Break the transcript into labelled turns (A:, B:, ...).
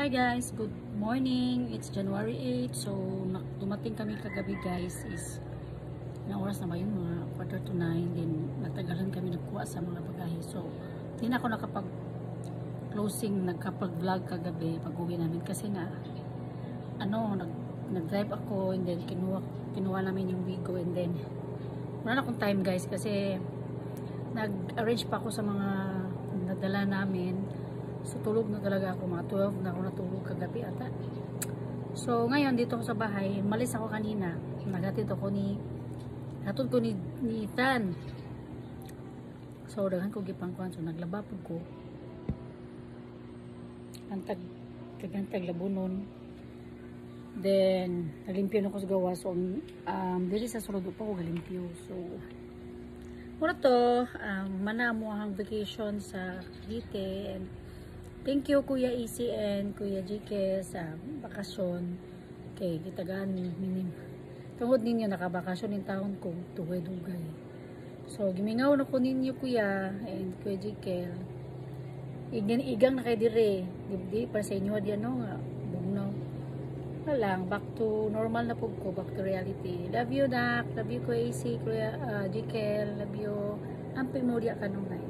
A: Hi guys, good morning. It's January 8. So, dumating kami kagabi guys is na oras na ba yun? Mga quarter to 9. Then, nagtagalan kami nagkuha sa mga bagahe. So, hindi na ako nakapag closing, nagkapag-vlog kagabi pag uwi namin. Kasi nga, ano, nag, nag-drive ako and then kinuha, kinuha namin yung Wigo and then wala na akong time guys kasi nag-arrange pa ako sa mga nadala namin So, tulog na talaga ako. Mga 12 na ako natulog kagabi ata. So, ngayon, dito ako sa bahay. Malis ako kanina. Nagatid ako ni hatod ko ni, ni Ethan. So, daghan ko gipangkuhan. So, naglaba po ko. Antag, kagantag labunon. Then, nalimpyo na ko sa gawa. So, um, dili sa sulod pa ko galimpyo. So, muna to, um, manamo ang vacation sa Cavite and Thank you Kuya Easy and Kuya GK sa bakasyon. Kay gitagaan minim. Tungod ninyo nakabakasyon in taon ko tuway-dugay. So gimingaw na ko ninyo Kuya and Kuya GK. Igan igang na kay dire. Di para sa inyo diyan no nga. Lang, back to normal na po ko, back to reality. Love you, Dak. Love you, Kuya AC, Kuya uh, GK. Love you. Ampi mo diya ka nung night.